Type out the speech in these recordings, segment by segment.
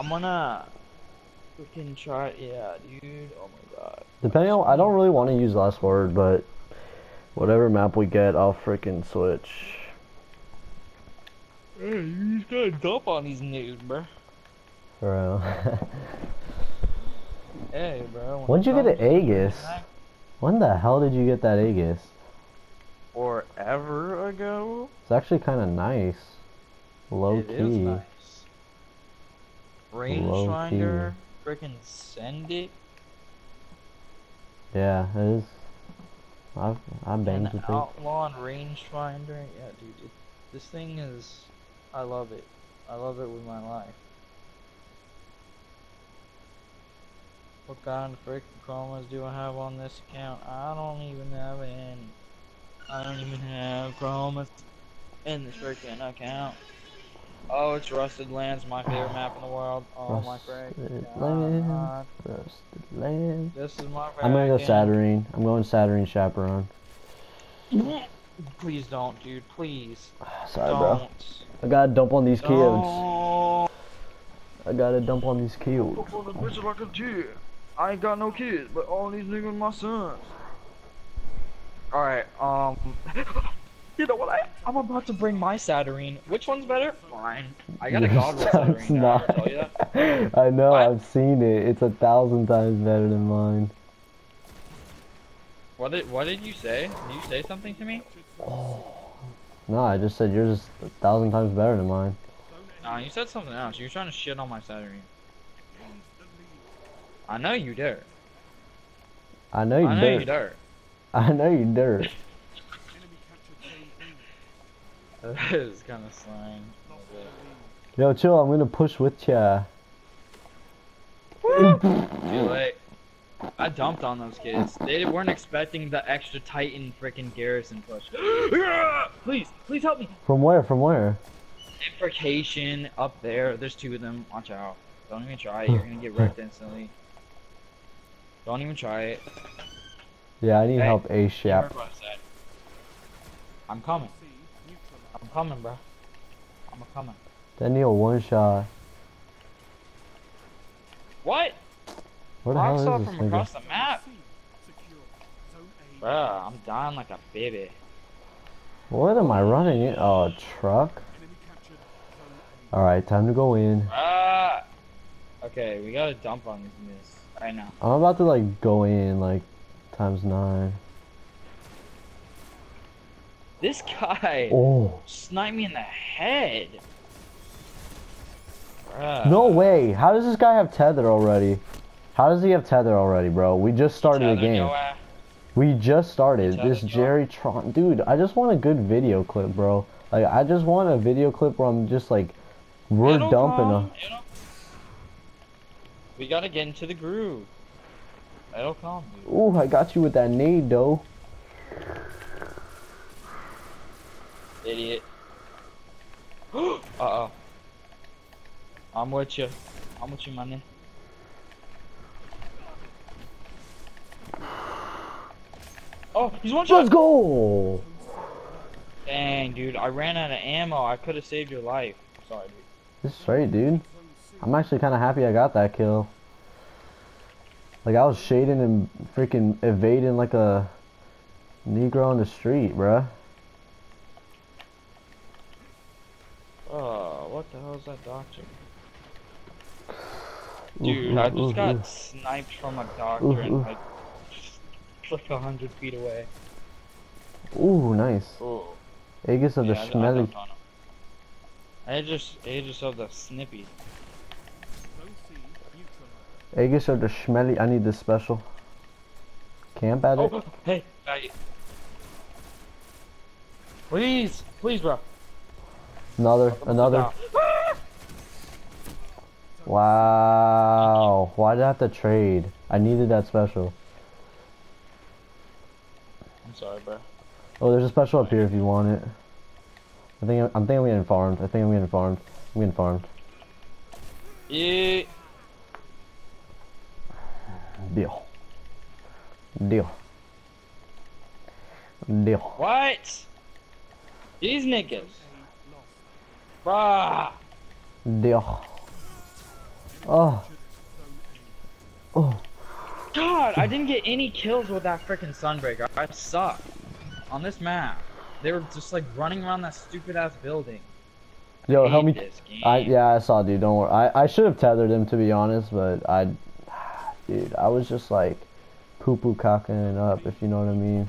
I'm gonna freaking try. Yeah, dude. Oh my god. Depending on, I don't really want to use last word, but whatever map we get, I'll freaking switch. Hey, you just gotta dump on these nudes, bro. Real. Hey, bro. When'd you get an Aegis? when the hell did you get that Aegis? Forever ago. It's actually kind of nice. Low It key. nice. Rangefinder, freaking send it. Yeah, it is. I've I've with it. outlaw and rangefinder. Yeah, dude. It, this thing is. I love it. I love it with my life. What kind of freaking chromas do I have on this account? I don't even have any. I don't even have chromas in this freaking account. Oh, it's Rusted Lands, my favorite map in the world. Oh my Rusted freaking Land. god. Rusted land. This is my favorite I'm gonna go game. Saturnine. I'm going Saturnine Chaperone. Please don't, dude. Please. Sorry, don't. bro. I gotta dump on these kids. Don't. I gotta dump on these kids. Fuck on the bitch like a G. I ain't got no kids, but all these niggas my sons. Alright, um... you know what, I, I'm about to bring my Saturnine. Which one's better? Fine. I got a God Saturnine, did I not. ever tell you that? I know, What? I've seen it. It's a thousand times better than mine. What did, what did you say? Did you say something to me? No, I just said yours is a thousand times better than mine. Nah, you said something else. You were trying to shit on my Saturnine. I know you dare. I know you I know dirt. you dare. I know you dirt. That is kind of slang. Yo, chill. I'm gonna push with ya. Too late. I dumped on those kids. They weren't expecting the extra Titan freaking garrison push. please, please help me. From where? From where? Imprecation up there. There's two of them. Watch out. Don't even try it. You're gonna get wrecked instantly. Don't even try it. Yeah, I need Hey, help ASAP. heard what I said. I'm coming. I'm coming, bro. I'm a coming. Daniel, one shot. What? Where the Rock hell is this from nigga? across the map. Bruh, I'm dying like a baby. What am I running in? Oh, a truck? Alright, time to go in. Ah. Okay, we gotta dump on this right now. I'm about to like go in like times nine. This guy Oh. sniped me in the head. Bruh. No way. How does this guy have tether already? How does he have tether already, bro? We just started the game. ass. Uh, we just started. Tethered This Jerry Tron. Dude, I just want a good video clip, bro. Like, I just want a video clip where I'm just like, we're It'll dumping come, a. We gotta get into the groove. It'll come, dude. Ooh, I got you with that nade, though. Idiot. uh oh. I'm with you. I'm with you, my nigga. Oh, he's one Let's shot. go! Dang, dude, I ran out of ammo. I could have saved your life. Sorry, dude. This is straight, dude. I'm actually kind of happy I got that kill. Like, I was shading and freaking evading like a Negro on the street, bruh. Oh, what the hell is that doctor? Dude, I just mm-hmm. got ooh. sniped from a doctor and ooh. like, like a hundred feet away. Ooh, nice. Oh, Aegis of the yeah, I- I Schmelly. dumped. I just, I just of the snippy. Aegis of the Smelly. I need this special. Camp at it. Oh, hey, I... Please, please, bro. Another, another. Wow. Why did I have to trade? I needed that special. I'm sorry, bro. Oh, there's a special up here if you want it. I think I'm, I'm thinking I'm getting farmed. I think I'm getting farmed. I'm getting farmed. Yeah. Deal. Deal. Deal. What? These niggas. Bruh. Deal. Oh. Oh. God, I didn't get any kills with that freaking Sunbreaker. I suck. On this map. They were just like running around that stupid ass building. Yo, help me. I yeah, I saw, dude. Don't worry. I I should have tethered him to be honest, but I, dude, I was just like, poo poo cocking it up, if you know what I mean.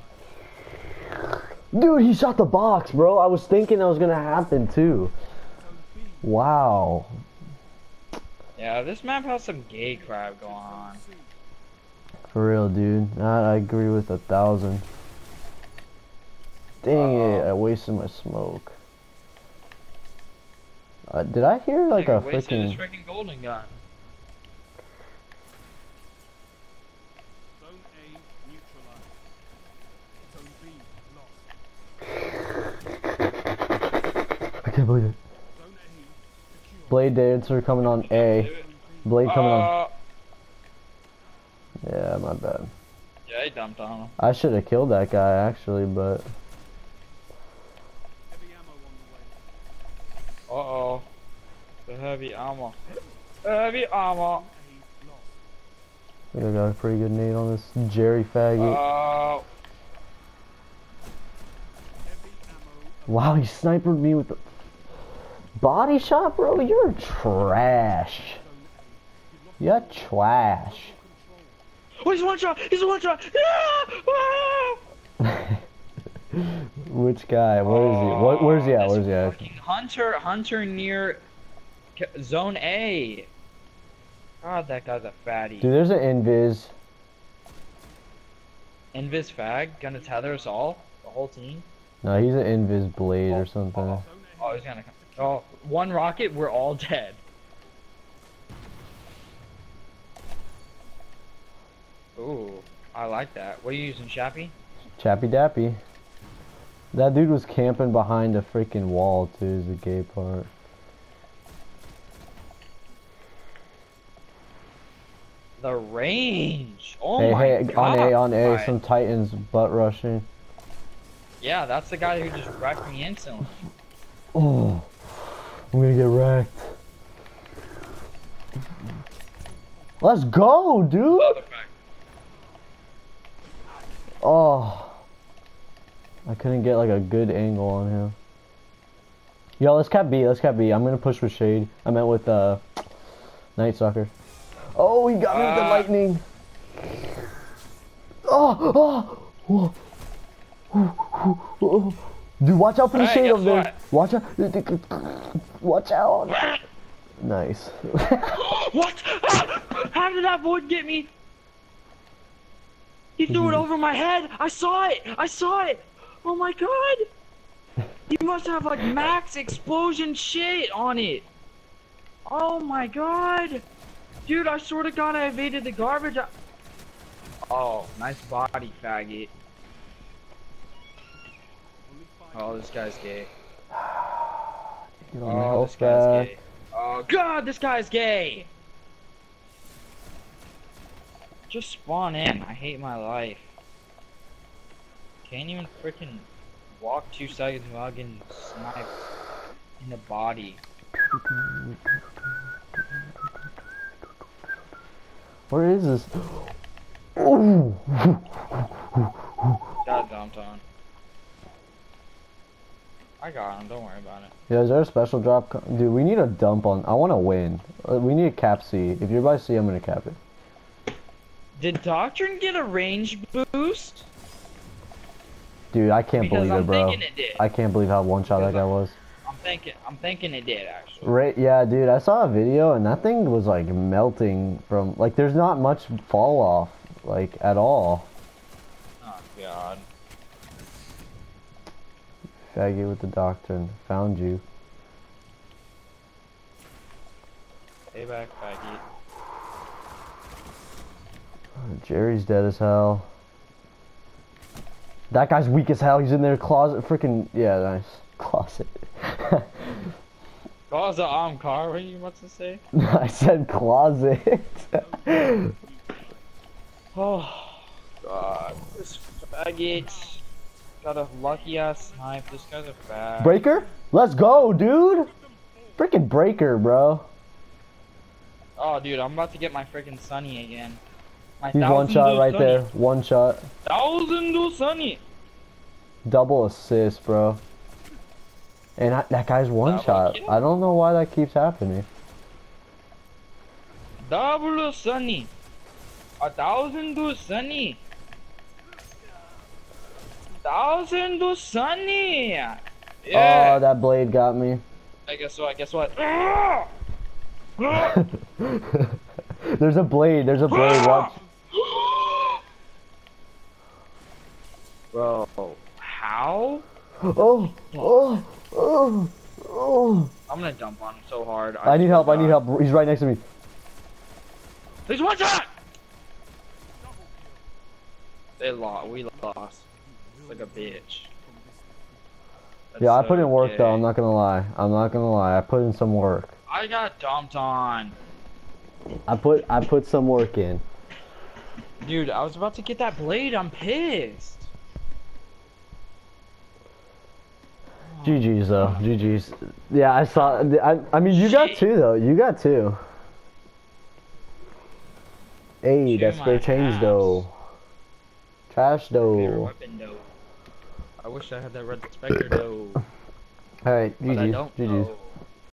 Dude, he shot the box, bro. I was thinking that was gonna happen too. Wow. Yeah, this map has some gay crap going on. For real, dude. I, I agree with a thousand. Dang it! Uh-oh. I wasted my smoke. Uh, did I hear like a wasted his freaking? freaking golden gun. Zone A neutralized. Zone B lost. I can't believe it. Zone A secure. Blade dancer coming on A. Blade coming on. Uh, Yeah, my bad. yeah, he dumped on him. I should have killed that guy actually, but Heavy ammo on the way. Uh oh. The heavy armor. Heavy armor. Zone A lost. I think I got a pretty good nade on this Jerry faggot. Ammo. wow, he sniped me with the body shop, bro. You're trash. You're trash. Oh, he's one shot! He's a one shot! Ah! Which guy? Where is he? What? Where's he at? Where's he at? Hunter, Hunter near Zone A. God, that guy's a fatty. Dude, there's an invis. Invis fag, gonna tether us all, the whole team. No, he's an invis blade or something. A. Oh, he's gonna come. Oh, one rocket, we're all dead. Ooh, I like that. What are you using, Chappie? Chappy Dappy. That dude was camping behind a freaking wall too. Is the gay part. The range. Oh hey, my hey, god. on A, on A, Alright. some Titans butt rushing. Yeah, that's the guy who just wrecked me instantly. Oh, I'm gonna get wrecked. Let's go, dude. Love the fact. Oh, I couldn't get like a good angle on him. Yo, let's cap B. Let's cap B. I'm gonna push with shade. I meant with uh, Nightstalker. Oh, he got me with the Ah. lightning. Oh, oh, whoa. Dude, watch out for the Hey, shade guess over there. Watch out. Watch out. Nice. What? Ah! How did that void get me? He threw it over my head. I saw it. I saw it. Oh my god. You must have like max explosion shit on it. Oh my god. Dude, I sort of got I evaded the garbage. I- Oh, nice body, faggot. Oh, this guy's gay. Get on oh, my Oh, this guy's gay. Oh god, this guy's gay. Just spawn in. I hate my life. Can't even freaking walk two seconds without getting sniped in the body. Where is this? Oh, God dumped on. I got him. Don't worry about it. yeah, is there a special drop? Dude, we need a dump on. I want to win. Uh, We need a cap C. If you're by C, I'm gonna cap it. Did Doctrine get a range boost? Dude, I can't Because believe I'm it, bro. thinking it did. I can't believe how one shot that guy I- was. I'm thinking. I'm thinking it did actually. Right? Yeah, dude. I saw a video and that thing was like melting from. Like, there's not much fall off, like at all. Oh God. Faggot with the doctrine. Found you. Payback, faggot. Oh, Jerry's dead as hell. That guy's weak as hell. He's in their closet. Freaking yeah, nice closet. Cause I'm car. What are you about to say? I said closet. Oh God, this faggot got a lucky ass snipe. This guy's a fag. breaker, let's go, dude. Freaking breaker, bro. Oh, dude, I'm about to get my freaking Sunny again. My He's one shot right Sunny. there. One shot. Thousand do Sunny. Double assist, bro. And I, that guy's one Double shot. kill. I don't know why that keeps happening. Double Sunny. A thousand do Sunny. Thousand do Sunny. Oh, that blade got me. I guess what? Guess what? there's a blade. There's a blade. Watch. Bro, how? Oh, oh, oh, oh. I'm gonna dump on him so hard. I need help. to I need uh, help. He's right next to me. He's one shot. They lost. We lost. Like a bitch. That's Yeah, I put in work though. I'm not gonna lie. I'm not gonna lie. I put in some work. I got dumped on. I put I put some work in. Dude, I was about to get that blade. I'm pissed. GG's though. GG's. Yeah, I saw. I I mean, you got two though. You got two. Hey, that's fair change though. Trash though. I wish I had that red specter though. All right, But I GG's. don't GG's. know.